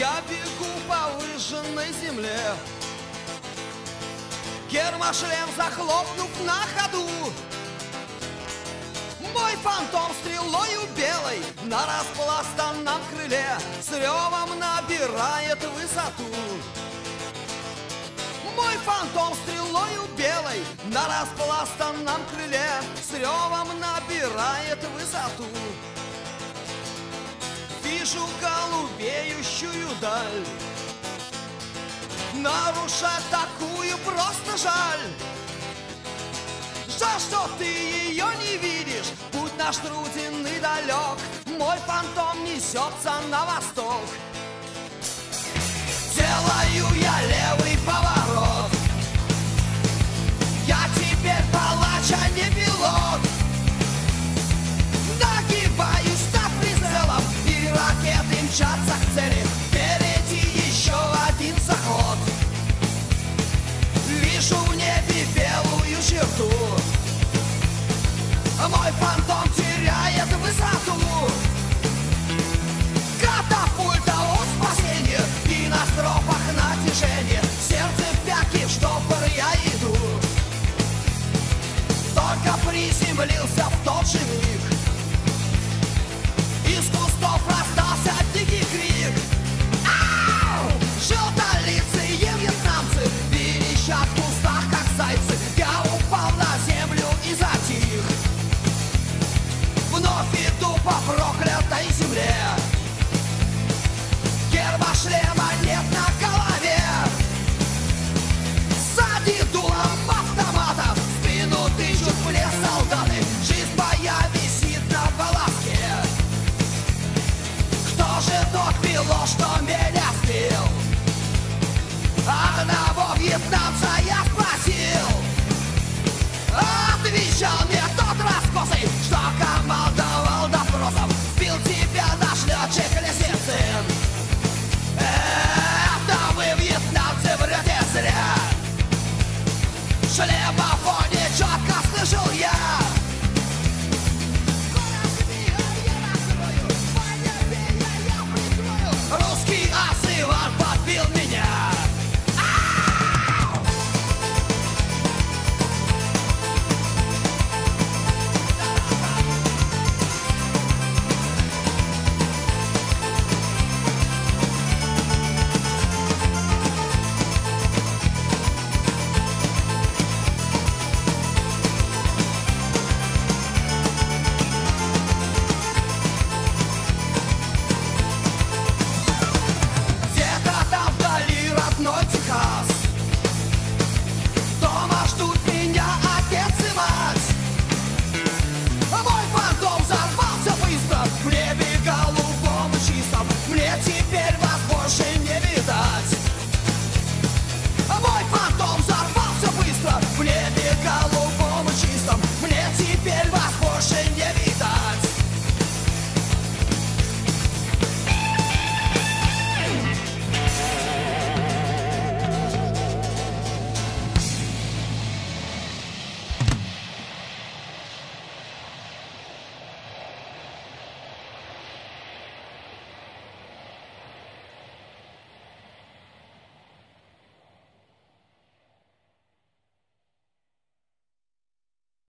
Я бегу по выжженной земле. Гермошлем захлопнув на ходу. Мой фантом стрелою белой На распластанном крыле С ревом набирает высоту. Мой фантом стрелою белой На распластанном крыле С ревом набирает высоту Вижу голубеющую даль. Нарушать такую просто жаль. Жаль, что ты ее не видишь? Путь наш труден и далек Мой фантом несется на восток Мой фантом Вновь иду по проклятой земле te leva a find.